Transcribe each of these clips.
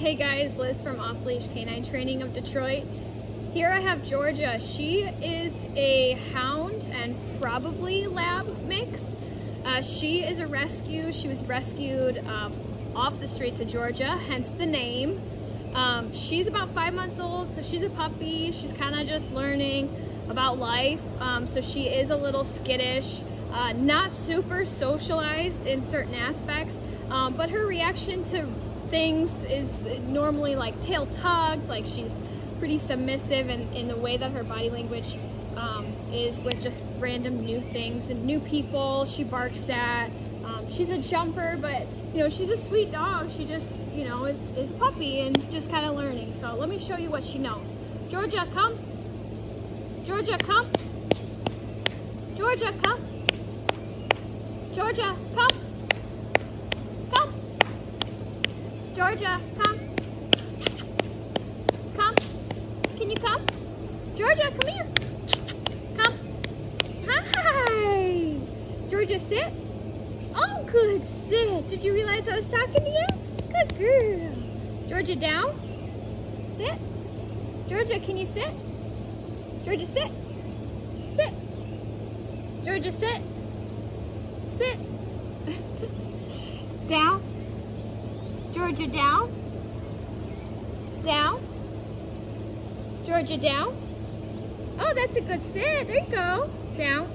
Hey guys, Liz from Off Leash Canine Training of Detroit. Here I have Georgia. She is a hound and probably lab mix. Uh, she is a rescue. She was rescued um, off the streets of Georgia, hence the name. Um, she's about five months old, so she's a puppy. She's kind of just learning about life. Um, so she is a little skittish, uh, not super socialized in certain aspects, um, but her reaction to things is normally like tail tugged, like she's pretty submissive and in the way that her body language um, is with just random new things and new people she barks at. Um, she's a jumper, but you know, she's a sweet dog. She just, you know, is, is a puppy and just kind of learning. So let me show you what she knows. Georgia, come. Georgia, come. Georgia, come. Georgia, come. Georgia, come. Come. Can you come? Georgia, come here. Come. Hi. Georgia, sit. Oh, good, sit. Did you realize I was talking to you? Good girl. Georgia, down. Sit. Georgia, can you sit? Georgia, sit. Sit. Georgia, sit. Sit. down. Georgia down. Down. Georgia down. Oh, that's a good sit. There you go. Down.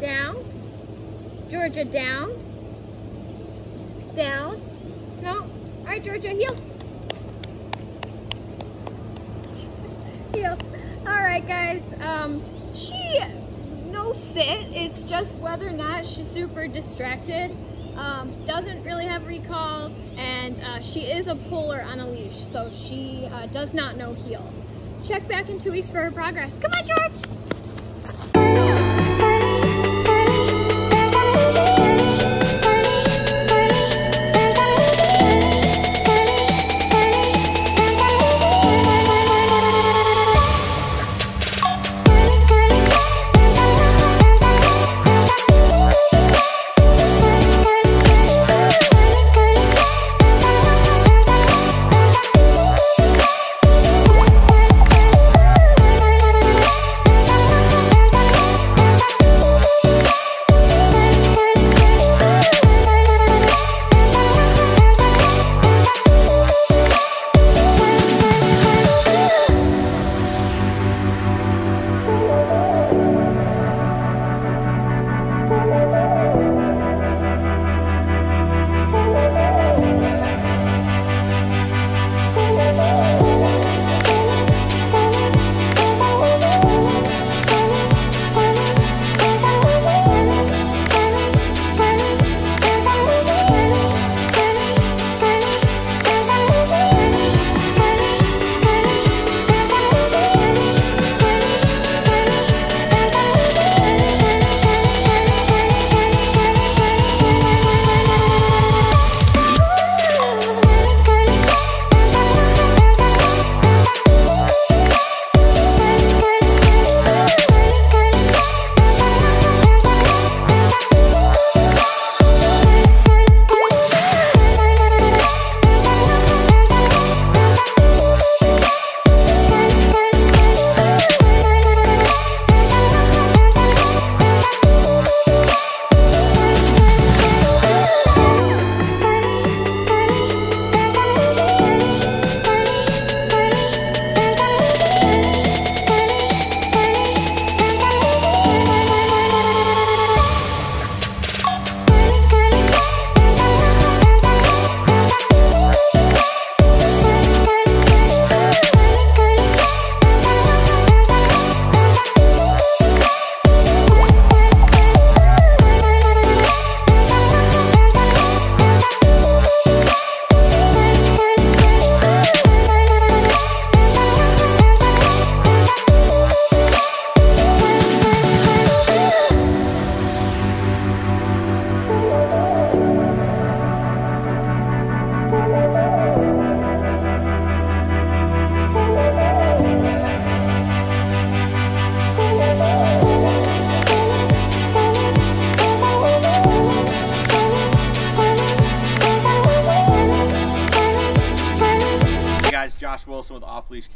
Down. Georgia down. Down. No. All right, Georgia, heel. heel. All right, guys. Um, she no sit. It's just whether or not she's super distracted um, doesn't really have recall, and uh, she is a puller on a leash, so she uh, does not know heel. Check back in two weeks for her progress. Come on, George!